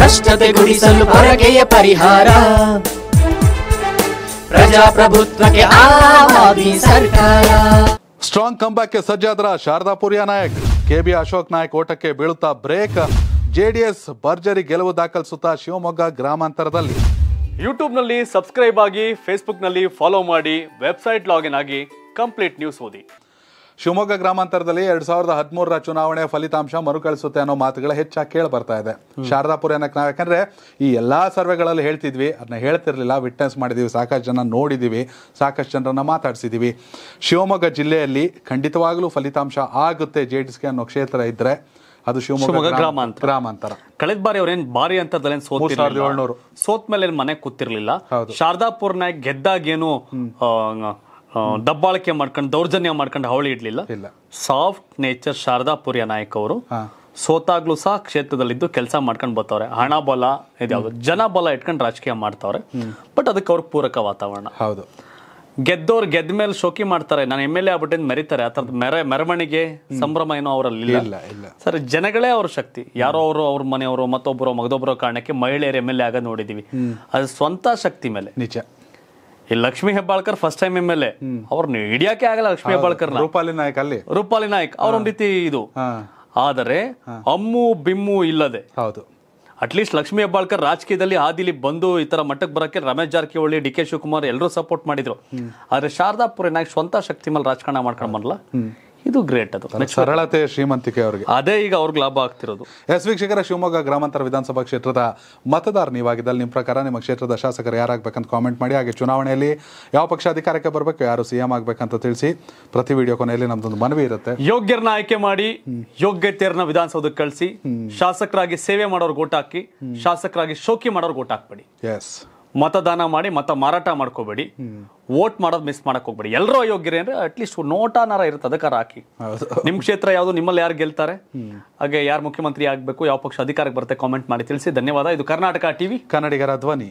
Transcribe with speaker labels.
Speaker 1: ಭ್ರಷ್ಟತೆ ಗುಡಿಸಲು ಪರಕೆಯ ಪರಿಹಾರ. ಪ್ರಜಾಪ್ರಭುತ್ವಕ್ಕೆ ಆವಾದಿ ಸರ್ಕಾರ.
Speaker 2: ಸ್ಟ್ರಾಂಗ್ ಕಂಬಕ್ಕೆ ಸಜ್ಜಾದ್ರ ಶಾರದಾ ಪುರಿಯಾ ನಾಯಕ್. ಕೆಬಿ ಅಶೋಕ್ ನಾಯಕ್ ಓಟಕ್ಕೆ ಬೀಳುತ್ತಾ ಬ್ರೇಕ್. ಜೆಡಿಎಸ್ ಭರ್ಜರಿ ಗೆಲುವು ದಾಖಲಿಸುತ್ತಾ ಶಿವಮೊಗ್ಗ ಗ್ರಾಮಾಂತರದಲ್ಲಿ.
Speaker 3: ಯೂಟ್ಯೂಬ್ನಲ್ಲಿ ಸಬ್ಸ್ಕ್ರೈಬ್ ಆಗಿ ಫೇಸ್ಬುಕ್ನಲ್ಲಿ ಫಾಲೋ ಮಾಡಿ ವೆಬ್ಸೈಟ್ ಲಾಗಿನ್ ಆಗಿ ಕಂಪ್ಲೀಟ್ ನ್ಯೂಸ್ ಓದಿ.
Speaker 2: ಶಿವಮೊಗ್ಗ ಗ್ರಾಮಾಂತರದಲ್ಲಿ ಎರಡ್ ಸಾವಿರದ ಹದಿಮೂರರ ಚುನಾವಣೆ ಫಲಿತಾಂಶ ಮರುಕಳಿಸುತ್ತೆ ಅನ್ನೋ ಮಾತುಗಳು ಹೆಚ್ಚಾಗಿ ಕೇಳಿ ಬರ್ತಾ ಇದೆ. ಶಾರದಾಪುರ ಏನಕ್ಕೆ ನಾವು ಯಾಕಂದ್ರೆ ಈ ಎಲ್ಲಾ ಸರ್ವೆಗಳಲ್ಲಿ ಹೇಳ್ತಿದ್ವಿ ಅದನ್ನ ಹೇಳ್ತಿರ್ಲಿಲ್ಲ ವಿಟ್ನೆಸ್ ಮಾಡಿದೀವಿ ಸಾಕಷ್ಟು ಜನ ನೋಡಿದೀವಿ ಸಾಕಷ್ಟು ಜನರನ್ನ ಮಾತಾಡ್ಸಿದೀವಿ. ಶಿವಮೊಗ್ಗ ಜಿಲ್ಲೆಯಲ್ಲಿ ಖಂಡಿತವಾಗ್ಲೂ ಫಲಿತಾಂಶ ಆಗುತ್ತೆ ಜೆಡಿಎಸ್ಗೆ ಅನ್ನೋ ಕ್ಷೇತ್ರ ಇದ್ರೆ ಅದು ಶಿವಮೊಗ್ಗ
Speaker 3: ಶಿವಮೊಗ್ಗ
Speaker 2: ಗ್ರಾಮ-
Speaker 3: ಗ್ರಾಮಾಂತರ.
Speaker 2: ಗ್ರಾಮಾಂತರ.
Speaker 3: ಕಳೆದ ಬಾರಿ ಅವ್ರೇನ್ ಬಾರಿ
Speaker 2: ಏಳ್ನೂರು.
Speaker 3: ಸೋತ್ ಮೇಲೆ ಮನೆ ಕೂತಿರ್ಲಿಲ್ಲ? ಶಾರದಾಪುರ್ನ ಗೆದ್ದಾಗೇನು ದಬ್ಬಾಳಿಕೆ ಮಾಡ್ಕೊಂಡು ದೌರ್ಜನ್ಯ ಮಾಡ್ಕೊಂಡು ಅವಳಿ ಇಡ್ಲಿಲ್ಲ. ಸಾಫ್ಟ್ ನೇಚರ್ ಶಾರದಾಪುರಿಯ ನಾಯಕ್ ಅವರು. ಸೋತಾಗ್ಲೂ ಸಹ ಕ್ಷೇತ್ರದಲ್ಲಿದ್ದು ಕೆಲಸ ಮಾಡ್ಕೊಂಡು ಬರ್ತಾವ್ರೆ ಹಣ ಬಲ ಇದ್ಯಾವ್ದು ಜನ ಬಲ ಇಟ್ಕೊಂಡು ರಾಜಕೀಯ ಮಾಡ್ತಾವ್ರೆ. ಬಟ್ ಅದಕ್ಕೆ ಅವ್ರ ಪೂರಕ ವಾತಾವರಣ.
Speaker 2: ಹೌದು.
Speaker 3: ಗೆದ್ದವ್ರು ಗೆದ್ದ ಮೇಲೆ ಶೋಕಿ ಮಾಡ್ತಾರೆ. ನಾನು ಎಂ ಎಲ್ ಎ ಆಗ್ಬಿಟ್ಟಿಂದ ಮರಿತಾರೆ. ಆ ಥರದ ಮೆರ ಮೆರವಣಿಗೆ ಸಂಭ್ರಮ ಏನೋ ಅವರಲ್ಲಿ
Speaker 2: ಇಲ್ಲ.
Speaker 3: ಸರ್ ಜನಗಳೇ ಅವ್ರ ಶಕ್ತಿ. ಯಾರೋ ಅವರು ಅವ್ರ ಮನೆಯವರು ಮತ್ತೊಬ್ಬರು ಮಗದೊಬ್ಬರೋ ಕಾರಣಕ್ಕೆ ಮಹಿಳೆಯರು ಎಂ ಎಲ್ ಎ ಆಗ ನೋಡಿದೀವಿ. ಅದು ಸ್ವಂತ ಶಕ್ತಿ ಮೇಲೆ.
Speaker 2: ನಿಜ.
Speaker 3: ಈ Lakshmi Hebbalkar first time M L A ಅವ್ರನ್ನ ಹಿಡಿಯಕ್ಕೆ ಆಗಲ್ಲ ಲಕ್ಷ್ಮೀ ಹೆಬ್ಬಾಳ್ಕರ್
Speaker 2: ರೂಪಾಲಿ ನಾಯಕ್ ಅಲ್ಲಿ.
Speaker 3: ರೂಪಾಲಿ ನಾಯಕ್ ಅವ್ರೊಂದ್ ರೀತಿ ಇದು. ಆದರೆ ಅಮ್ಮು ಬಿಮ್ಮು ಇಲ್ಲದೆ.
Speaker 2: ಹೌದು.
Speaker 3: ಅಟ್ಲೀಸ್ಟ್ ಲಕ್ಷ್ಮೀ ಹೆಬ್ಬಾಳ್ಕರ್ ರಾಜಕೀಯದಲ್ಲಿ ಆದಿಲಿ ಬಂದು ಈ ತರ ಮಟ್ಟಕ್ಕೆ ಬರಕ್ಕೆ ರಮೇಶ್ ಜಾರಕಿಹೊಳಿ ಡಿ ಕೆ ಶಿವಕುಮಾರ್ ಎಲ್ಲರೂ ಸಪೋರ್ಟ್ ಮಾಡಿದ್ರು. ಆದ್ರೆ ಶಾರದಾಪುರ ನಾಯಕ್ ಸ್ವಂತ ಶಕ್ತಿ ಮೇಲೆ ರಾಜಕಾರಣ ಮಾಡ್ಕೊಂಡ್ ಬರಲ್ಲ ಇದು ಗ್ರೇಟ್ ಅದು.
Speaker 2: ಸರಳತೆ ಶ್ರೀಮಂತಿಕೆ ಅವರಿಗೆ.
Speaker 3: ಅದೇ ಈಗ ಅವ್ರಿಗೆ ಲಾಭ ಆಗ್ತಿರೋದು.
Speaker 2: ಎಸ್ ವೀಕ್ಷಕರ ಶಿವಮೊಗ್ಗ ಗ್ರಾಮಾಂತರ ವಿಧಾನಸಭಾ ಕ್ಷೇತ್ರದ ಮತದಾರ ನೀವಾಗಿದ್ದಲ್ಲಿ ನಿಮ್ಮ ಪ್ರಕಾರ ನಿಮ್ಮ ಕ್ಷೇತ್ರದ ಶಾಸಕರು ಯಾರಾಗಬೇಕಂತ ಕಾಮೆಂಟ್ ಮಾಡಿ ಹಾಗೆ ಚುನಾವಣೆಯಲ್ಲಿ ಯಾವ ಪಕ್ಷ ಅಧಿಕಾರಕ್ಕೆ ಬರಬೇಕು ಯಾರು ಸಿಎಂ ಆಗಬೇಕಂತ ತಿಳಿಸಿ ಪ್ರತಿ ವಿಡಿಯೋ ಕೊನೆಯಲ್ಲಿ ನಮ್ದೊಂದು ಮನವಿ ಇರುತ್ತೆ.
Speaker 3: ಯೋಗ್ಯರನ್ನ ಆಯ್ಕೆ ಮಾಡಿ ಯೋಗ್ಯತೆಯರನ್ನ ವಿಧಾನಸೌಧಕ್ಕೆ ಕಳಿಸಿ ಶಾಸಕರಾಗಿ ಸೇವೆ ಮಾಡೋರ್ಗೆ ಗೋಟಾಕಿ ಹಾಕಿ ಶಾಸಕರಾಗಿ ಶೋಕಿ ಮಾಡೋರ್ಗೆ ಓಟ್ ಹಾಕ್ಬೇಡಿ.
Speaker 2: ಎಸ್
Speaker 3: ಮತದಾನ ಮಾಡಿ ಮತ ಮಾರಾಟ ಮಾಡ್ಕೋಬೇಡಿ. ವೋಟ್ ಮಾಡೋದು ಮಿಸ್ ಮಾಡಕ್ ಹೋಗ್ಬೇಡಿ. ಎಲ್ಲರೂ ಅಯೋಗ್ಯರೇ ಅಂದ್ರೆ ಅಟ್ಲೀಸ್ಟ್ ನೋಟಾನಾರ ಇರುತ್ತೆ ಅದಕ್ಕಾರ ಹಾಕಿ. ನಿಮ್ ಕ್ಷೇತ್ರ ಯಾವುದು ನಿಮ್ಮಲ್ಲಿ ಯಾರು ಗೆಲ್ತಾರೆ? ಹಾಗೆ ಯಾರು ಮುಖ್ಯಮಂತ್ರಿ ಆಗ್ಬೇಕು ಯಾವ ಪಕ್ಷ ಅಧಿಕಾರಕ್ಕೆ ಬರುತ್ತೆ ಕಾಮೆಂಟ್ ಮಾಡಿ ತಿಳಿಸಿ. ಧನ್ಯವಾದ. ಇದು ಕರ್ನಾಟಕ ಟಿವಿ.
Speaker 2: ಕನ್ನಡಿಗರ ಧ್ವನಿ.